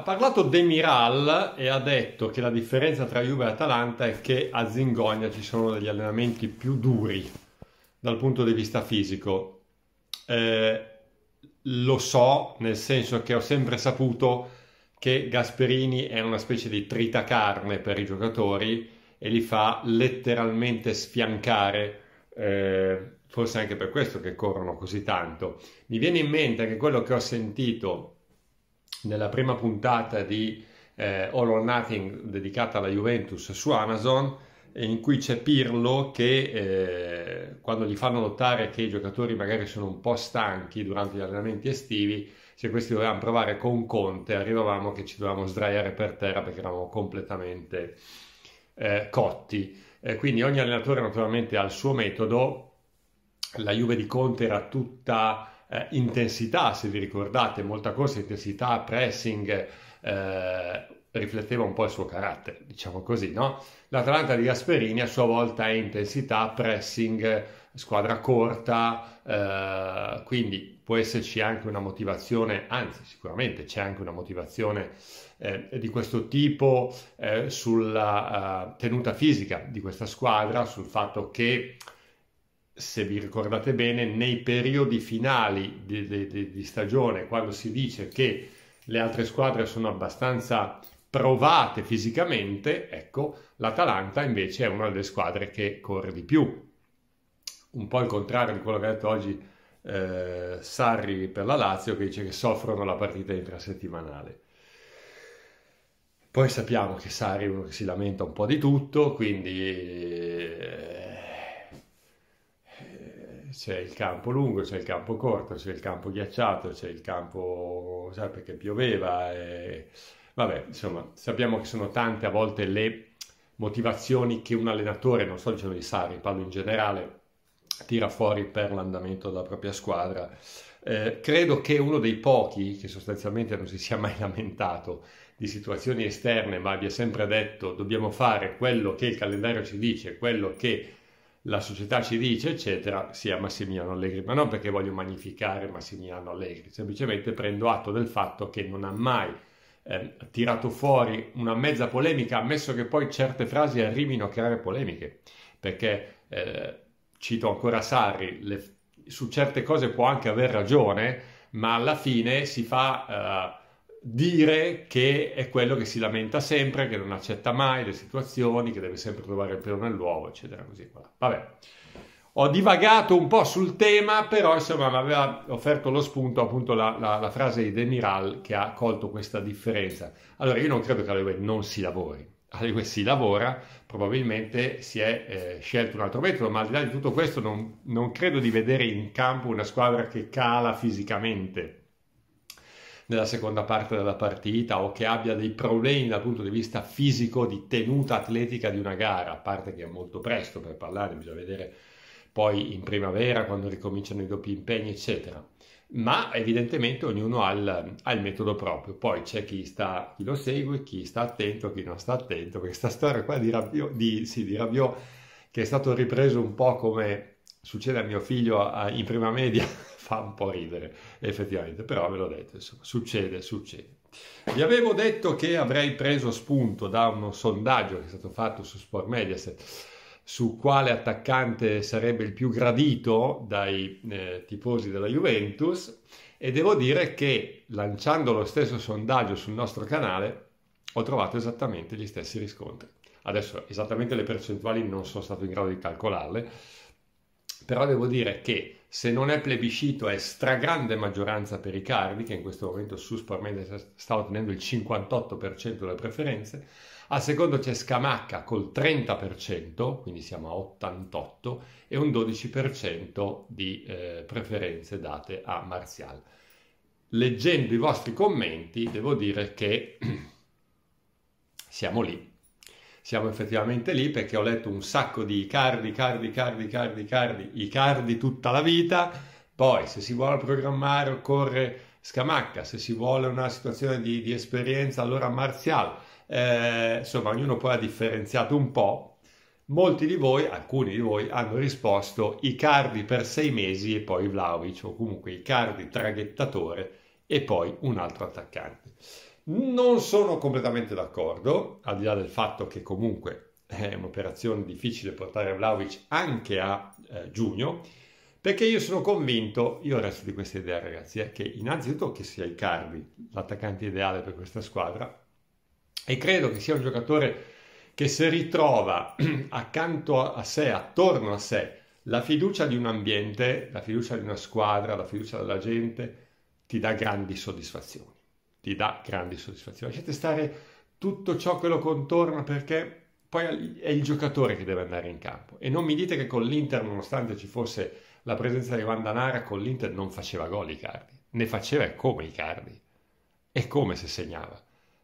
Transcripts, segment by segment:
ha parlato Demiral e ha detto che la differenza tra Juve e Atalanta è che a Zingonia ci sono degli allenamenti più duri dal punto di vista fisico. Eh, lo so, nel senso che ho sempre saputo che Gasperini è una specie di tritacarne per i giocatori e li fa letteralmente sfiancare, eh, forse anche per questo che corrono così tanto. Mi viene in mente che quello che ho sentito nella prima puntata di eh, All or Nothing dedicata alla Juventus su Amazon, in cui c'è Pirlo che eh, quando gli fanno notare che i giocatori magari sono un po' stanchi durante gli allenamenti estivi, se questi dovevamo provare con Conte, arrivavamo che ci dovevamo sdraiare per terra perché eravamo completamente eh, cotti. Eh, quindi ogni allenatore naturalmente ha il suo metodo, la Juve di Conte era tutta eh, intensità, se vi ricordate, molta corsa, intensità, pressing, eh, rifletteva un po' il suo carattere, diciamo così, no? L'Atalanta di Gasperini a sua volta è intensità, pressing, squadra corta, eh, quindi può esserci anche una motivazione, anzi sicuramente c'è anche una motivazione eh, di questo tipo eh, sulla uh, tenuta fisica di questa squadra, sul fatto che se vi ricordate bene, nei periodi finali di, di, di stagione, quando si dice che le altre squadre sono abbastanza provate fisicamente, ecco, l'Atalanta invece è una delle squadre che corre di più. Un po' il contrario di quello che ha detto oggi eh, Sarri per la Lazio, che dice che soffrono la partita intrasettimanale. Poi sappiamo che Sarri è uno che si lamenta un po' di tutto, quindi eh, c'è il campo lungo, c'è il campo corto, c'è il campo ghiacciato, c'è il campo, sai, perché pioveva e Vabbè, insomma, sappiamo che sono tante a volte le motivazioni che un allenatore, non sto dicendo di Sari, parlo in generale, tira fuori per l'andamento della propria squadra. Eh, credo che uno dei pochi che sostanzialmente non si sia mai lamentato di situazioni esterne, ma abbia sempre detto dobbiamo fare quello che il calendario ci dice, quello che la società ci dice, eccetera, sia Massimiliano Allegri. Ma non perché voglio magnificare Massimiliano Allegri, semplicemente prendo atto del fatto che non ha mai eh, tirato fuori una mezza polemica, ammesso che poi certe frasi arrivino a creare polemiche, perché eh, cito ancora Sarri, le, su certe cose può anche aver ragione, ma alla fine si fa eh, dire che è quello che si lamenta sempre, che non accetta mai le situazioni, che deve sempre trovare il pelo nell'uovo, eccetera, così. Vabbè. Ho divagato un po' sul tema, però insomma mi aveva offerto lo spunto appunto la, la, la frase di Demiral che ha colto questa differenza. Allora io non credo che alla Juve non si lavori, alla Juve si lavora, probabilmente si è eh, scelto un altro metodo, ma al di là di tutto questo non, non credo di vedere in campo una squadra che cala fisicamente nella seconda parte della partita o che abbia dei problemi dal punto di vista fisico di tenuta atletica di una gara, a parte che è molto presto per parlare, bisogna vedere poi in primavera quando ricominciano i doppi impegni, eccetera. Ma evidentemente ognuno ha il, ha il metodo proprio. Poi c'è chi, sta, chi, lo segue, chi sta attento, chi non sta attento. Questa storia qua di Rabiot, di, sì, di Rabiot che è stato ripreso un po' come succede a mio figlio in prima media, fa un po' ridere, effettivamente, però ve l'ho detto, insomma, succede, succede. Vi avevo detto che avrei preso spunto da uno sondaggio che è stato fatto su Sport Mediaset su quale attaccante sarebbe il più gradito dai eh, tifosi della Juventus e devo dire che lanciando lo stesso sondaggio sul nostro canale ho trovato esattamente gli stessi riscontri. Adesso esattamente le percentuali non sono stato in grado di calcolarle, però devo dire che se non è plebiscito è stragrande maggioranza per Icardi, che in questo momento su Sport sta ottenendo il 58% delle preferenze, al secondo c'è Scamacca col 30%, quindi siamo a 88, e un 12% di eh, preferenze date a Marzial. Leggendo i vostri commenti, devo dire che siamo lì. Siamo effettivamente lì perché ho letto un sacco di Icardi, Cardi, Cardi, Cardi, Cardi, Icardi tutta la vita. Poi, se si vuole programmare, occorre Scamacca, se si vuole una situazione di, di esperienza, allora Marzial eh, insomma ognuno poi ha differenziato un po'. Molti di voi, alcuni di voi, hanno risposto Icardi per sei mesi e poi Vlaovic, o comunque Icardi traghettatore e poi un altro attaccante. Non sono completamente d'accordo, al di là del fatto che comunque è un'operazione difficile portare Vlaovic anche a eh, giugno, perché io sono convinto, io resto di questa idea ragazzi, è che innanzitutto che sia Icardi l'attaccante ideale per questa squadra e credo che sia un giocatore che se ritrova accanto a sé, attorno a sé, la fiducia di un ambiente, la fiducia di una squadra, la fiducia della gente, ti dà grandi soddisfazioni. Ti dà grandi soddisfazioni. Lasciate stare tutto ciò che lo contorna perché poi è il giocatore che deve andare in campo. E non mi dite che con l'Inter, nonostante ci fosse la presenza di Vandanara, con l'Inter non faceva gol Icardi. Ne faceva come Icardi. E come se segnava.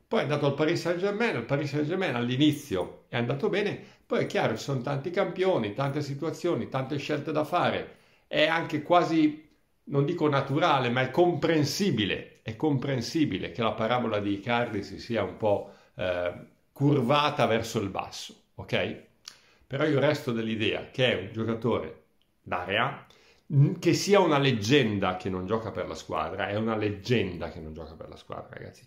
Poi è andato al Paris Saint-Germain, il Paris Saint-Germain all'inizio è andato bene, poi è chiaro, ci sono tanti campioni, tante situazioni, tante scelte da fare, è anche quasi, non dico naturale, ma è comprensibile, è comprensibile che la parabola di Icardi si sia un po' eh, curvata verso il basso, ok? Però io resto dell'idea che è un giocatore d'area, che sia una leggenda che non gioca per la squadra, è una leggenda che non gioca per la squadra, ragazzi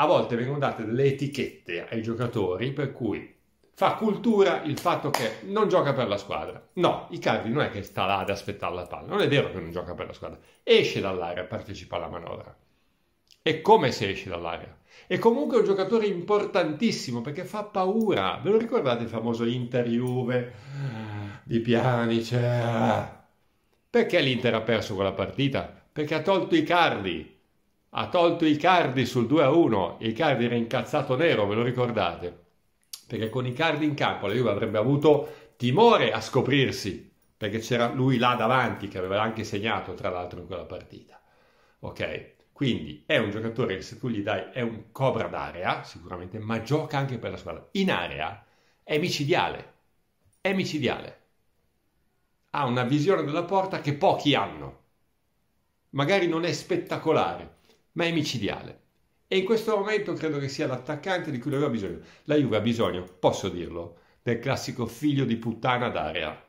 a volte vengono date delle etichette ai giocatori per cui fa cultura il fatto che non gioca per la squadra. No, Icardi non è che sta là ad aspettare la palla, non è vero che non gioca per la squadra, esce dall'area, partecipa alla manovra. E come se esce dall'area? E comunque è un giocatore importantissimo perché fa paura. Ve lo ricordate il famoso Inter-Juve di Pjanic? Perché l'Inter ha perso quella partita? Perché ha tolto Icardi ha tolto Icardi sul 2-1, Icardi era incazzato nero, ve lo ricordate? Perché con Icardi in campo la Juve avrebbe avuto timore a scoprirsi, perché c'era lui là davanti che aveva anche segnato tra l'altro in quella partita. Ok? Quindi è un giocatore che se tu gli dai è un cobra d'area, sicuramente, ma gioca anche per la squadra. In area è micidiale, è micidiale. Ha una visione della porta che pochi hanno. Magari non è spettacolare, ma è micidiale. E in questo momento credo che sia l'attaccante di cui ha bisogno. La Juve ha bisogno, posso dirlo, del classico figlio di puttana d'area.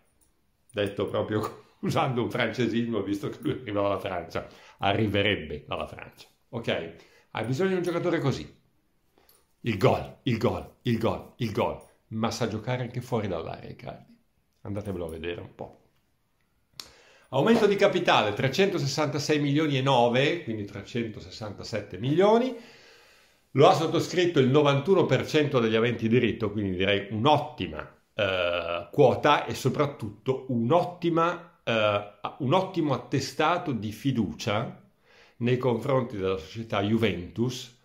Detto proprio usando un francesismo, visto che lui arriva dalla Francia. Arriverebbe dalla Francia. Ok? Ha bisogno di un giocatore così. Il gol, il gol, il gol, il gol. Ma sa giocare anche fuori dall'area, Icardi. Andatevelo a vedere un po'. Aumento di capitale 366 milioni e 9, quindi 367 milioni. Lo ha sottoscritto il 91% degli aventi diritto, quindi direi un'ottima eh, quota e soprattutto un'ottima, eh, un ottimo attestato di fiducia nei confronti della società Juventus,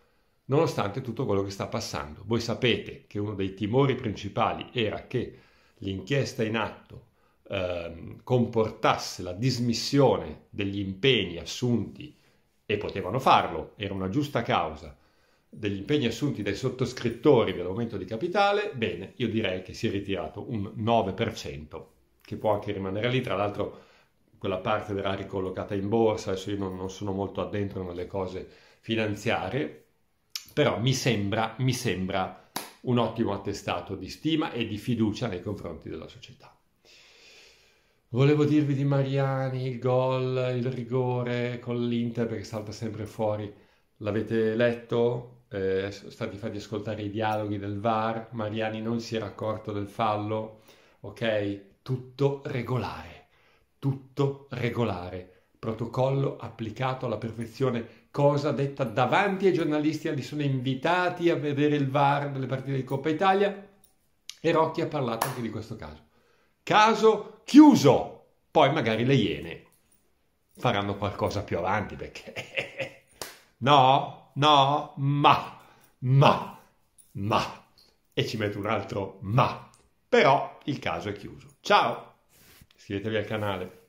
nonostante tutto quello che sta passando. Voi sapete che uno dei timori principali era che l'inchiesta in atto eh, comportasse la dismissione degli impegni assunti, e potevano farlo, era una giusta causa, degli impegni assunti dai sottoscrittori dell'aumento di capitale, bene, io direi che si è ritirato un 9%, che può anche rimanere lì, tra l'altro quella parte verrà ricollocata in borsa, adesso io non, non sono molto addentro nelle cose finanziarie, però mi sembra, mi sembra un ottimo attestato di stima e di fiducia nei confronti della società. Volevo dirvi di Mariani, il gol, il rigore con l'Inter perché salta sempre fuori. L'avete letto? Eh, sono stati fatti ascoltare i dialoghi del VAR. Mariani non si era accorto del fallo. Ok? Tutto regolare. Tutto regolare. Protocollo applicato alla perfezione. Cosa detta davanti ai giornalisti. Li sono invitati a vedere il VAR delle partite di Coppa Italia. E Rocchi ha parlato anche di questo caso. Caso chiuso. Poi magari le Iene faranno qualcosa più avanti perché... no, no, ma, ma, ma. E ci metto un altro ma. Però il caso è chiuso. Ciao! Iscrivetevi al canale.